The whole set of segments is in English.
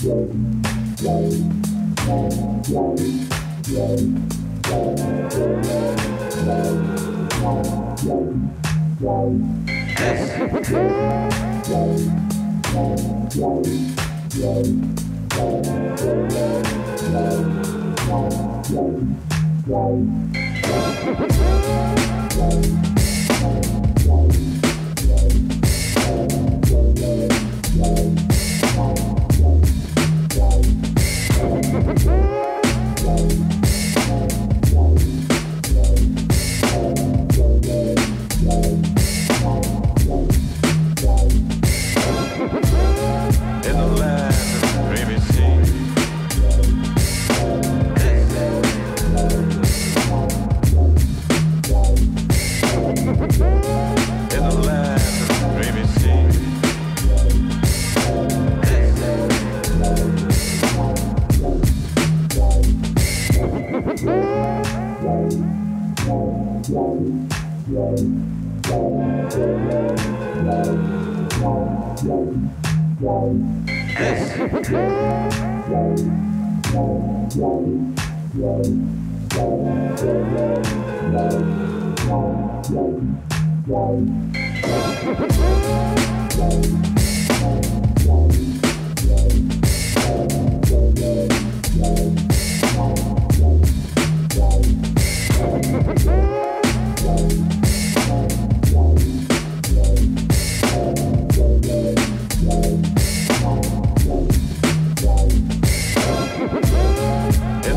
Yeah. This.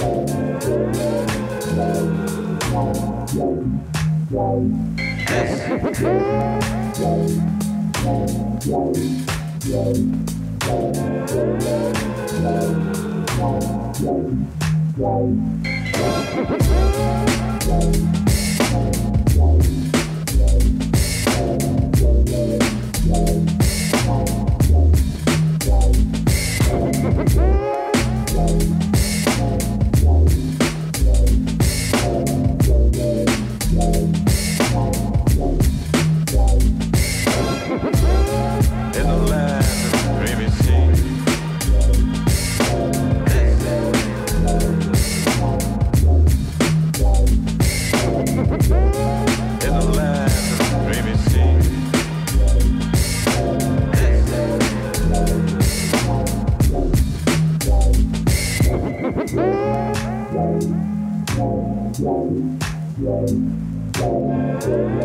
Wow. Yes.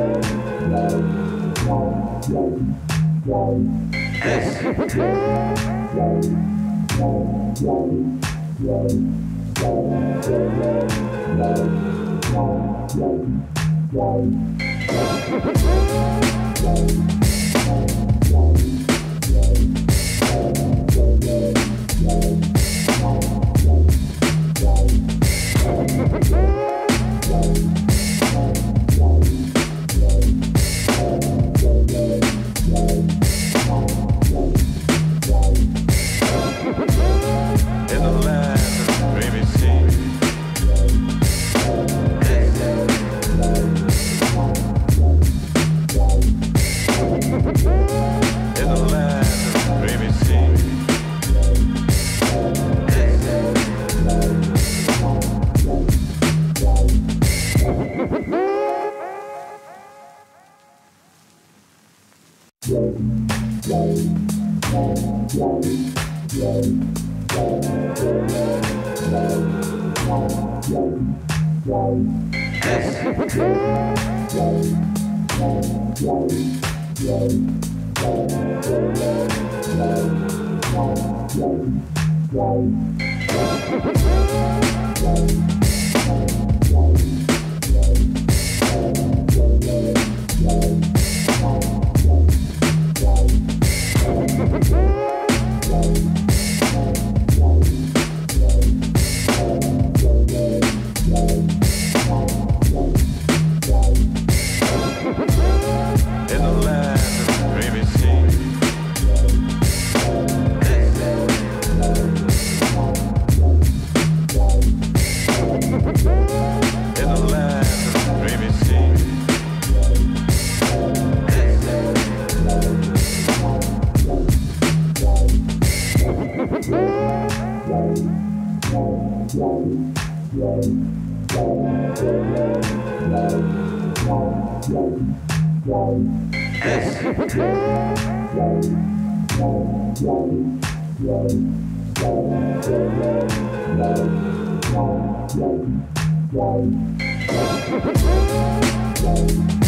Wow. Thank